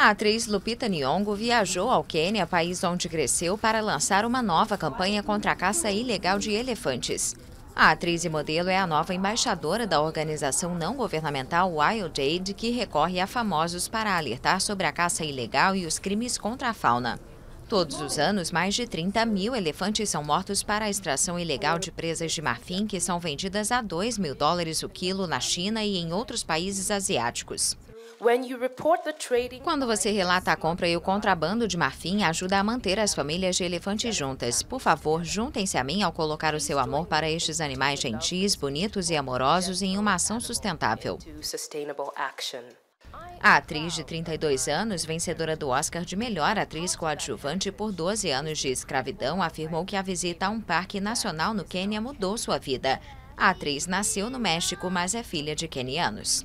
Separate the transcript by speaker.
Speaker 1: A atriz Lupita Nyong'o viajou ao Quênia, país onde cresceu, para lançar uma nova campanha contra a caça ilegal de elefantes. A atriz e modelo é a nova embaixadora da organização não governamental Wild Aid, que recorre a famosos para alertar sobre a caça ilegal e os crimes contra a fauna. Todos os anos, mais de 30 mil elefantes são mortos para a extração ilegal de presas de marfim, que são vendidas a 2 mil dólares o quilo na China e em outros países asiáticos. Quando você relata a compra e o contrabando de marfim, ajuda a manter as famílias de elefantes juntas. Por favor, juntem-se a mim ao colocar o seu amor para estes animais gentis, bonitos e amorosos em uma ação sustentável. A atriz de 32 anos, vencedora do Oscar de melhor atriz coadjuvante por 12 anos de escravidão, afirmou que a visita a um parque nacional no Quênia mudou sua vida. A atriz nasceu no México, mas é filha de quenianos.